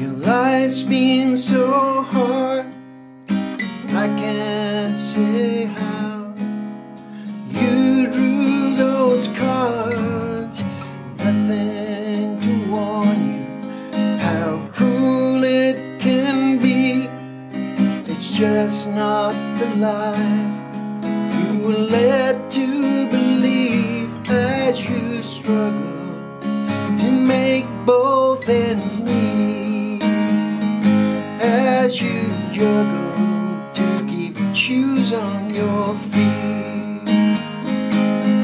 Your life's been so hard, I can't say how you drew those cards. Nothing to warn you how cruel it can be. It's just not the life you were led to. You juggle to keep shoes on your feet.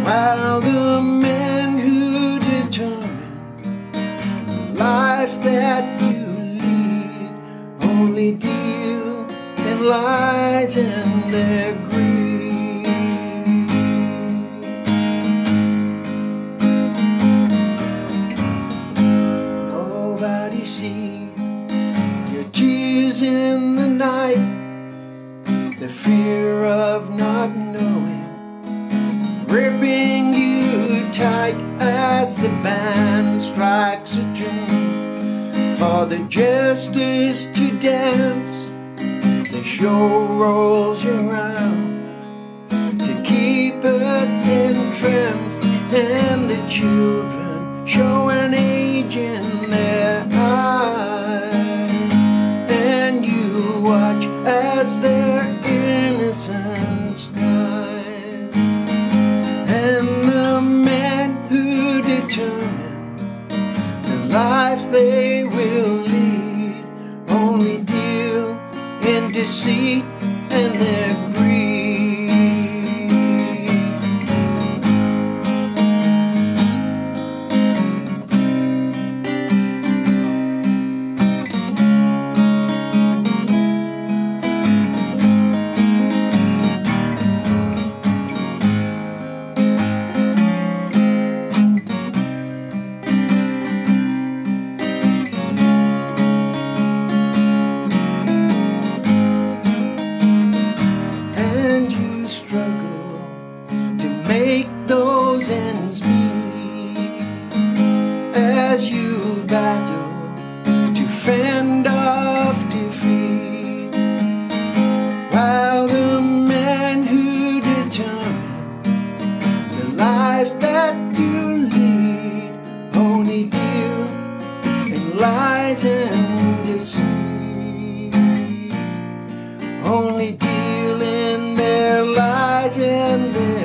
While the men who determine the life that you lead only deal in lies and their greed. Your in the night the fear of not knowing gripping you tight as the band strikes a tune for the jesters to dance. The show rolls around to keep us entranced, and the children show an age in their eyes, as their innocence dies. And the men who determine the life they will lead only deal in deceit and their lies and deceit only deal in their lies and their